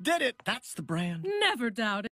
Did it. That's the brand. Never doubt it.